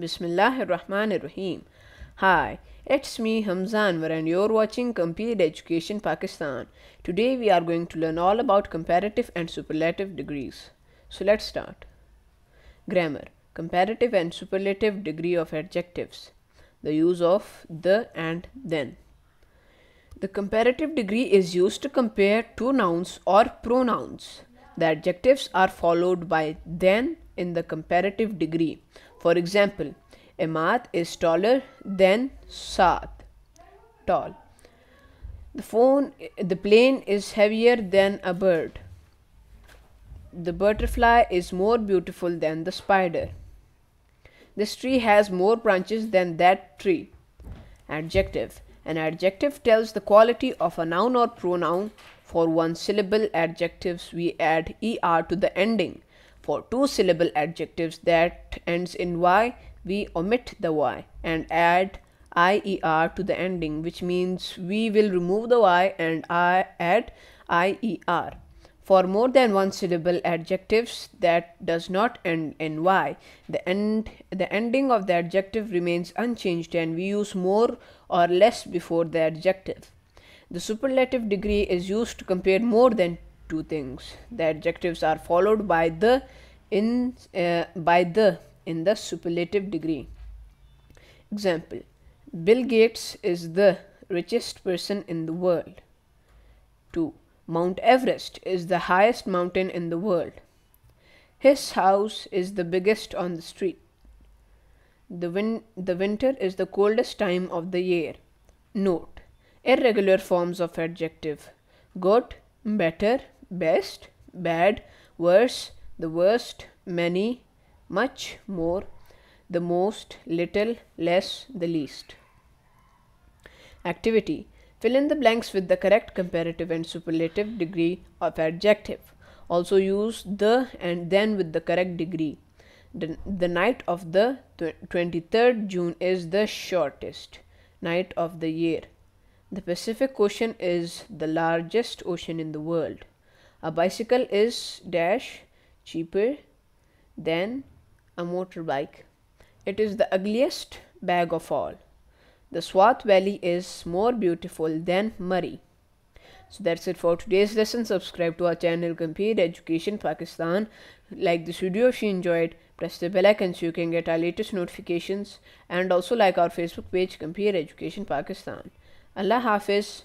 Bismillahir Rahmanir Rahim. Hi, it's me Hamza Anwar and you're watching Compeer Education Pakistan. Today we are going to learn all about comparative and superlative degrees. So let's start. Grammar Comparative and superlative degree of adjectives. The use of the and then. The comparative degree is used to compare two nouns or pronouns. The adjectives are followed by then in the comparative degree. For example, Ahmad is taller than Saad. Tall. The phone, the plane is heavier than a bird. The butterfly is more beautiful than the spider. This tree has more branches than that tree. Adjective. An adjective tells the quality of a noun or pronoun. For one syllable adjectives, we add er to the ending. For two syllable adjectives that ends in y, we omit the y and add ier to the ending, which means we will remove the y and I add ier. For more than one syllable adjectives that does not end in y, the end the ending of the adjective remains unchanged and we use more or less before the adjective. The superlative degree is used to compare more than two things. The adjectives are followed by the in uh, by the in the superlative degree. Example: Bill Gates is the richest person in the world. 2. Mount Everest is the highest mountain in the world. His house is the biggest on the street. The, win- the winter is the coldest time of the year. Note Irregular forms of adjective good, better, best, bad, worse, the worst, many, much, more, the most, little, less, the least. Activity Fill in the blanks with the correct comparative and superlative degree of adjective. Also use the and then with the correct degree. The, the night of the 23rd June is the shortest night of the year. The Pacific Ocean is the largest ocean in the world. A bicycle is dash cheaper than a motorbike. It is the ugliest bag of all the Swat Valley is more beautiful than Murree. So that's it for today's lesson. Subscribe to our channel Compeer Education Pakistan. Like this video if you enjoyed. Press the bell icon so you can get our latest notifications. And also like our Facebook page Compeer Education Pakistan. Allah Hafiz.